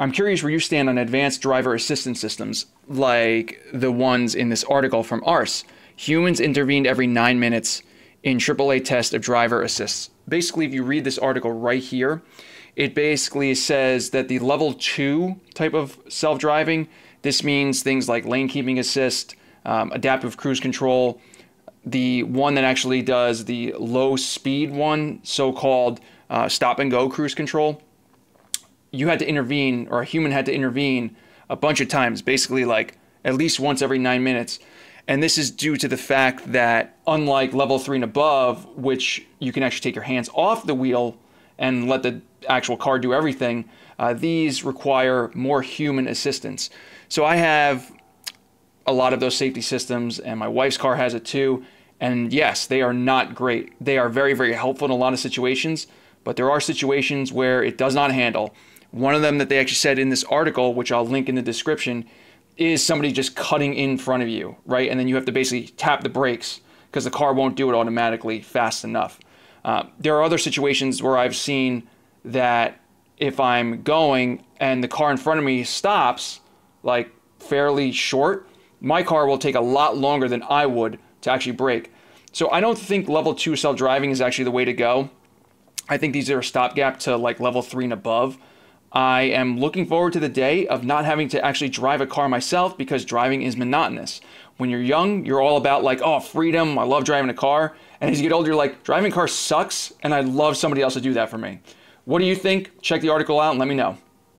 I'm curious where you stand on advanced driver assistance systems like the ones in this article from Ars. Humans intervened every nine minutes in AAA test of driver assists. Basically, if you read this article right here, it basically says that the level two type of self driving, this means things like lane keeping assist, um, adaptive cruise control, the one that actually does the low speed one, so called uh, stop and go cruise control you had to intervene or a human had to intervene a bunch of times, basically like at least once every nine minutes. And this is due to the fact that unlike level three and above, which you can actually take your hands off the wheel and let the actual car do everything, uh, these require more human assistance. So I have a lot of those safety systems, and my wife's car has it too. And yes, they are not great. They are very, very helpful in a lot of situations, but there are situations where it does not handle. One of them that they actually said in this article, which I'll link in the description, is somebody just cutting in front of you, right? And then you have to basically tap the brakes because the car won't do it automatically fast enough. Uh, there are other situations where I've seen that if I'm going and the car in front of me stops, like fairly short, my car will take a lot longer than I would to actually brake. So I don't think level two self driving is actually the way to go. I think these are a stopgap to like level three and above. I am looking forward to the day of not having to actually drive a car myself because driving is monotonous. When you're young, you're all about like, oh, freedom. I love driving a car. And as you get older, you're like, driving a car sucks, and I'd love somebody else to do that for me. What do you think? Check the article out and let me know.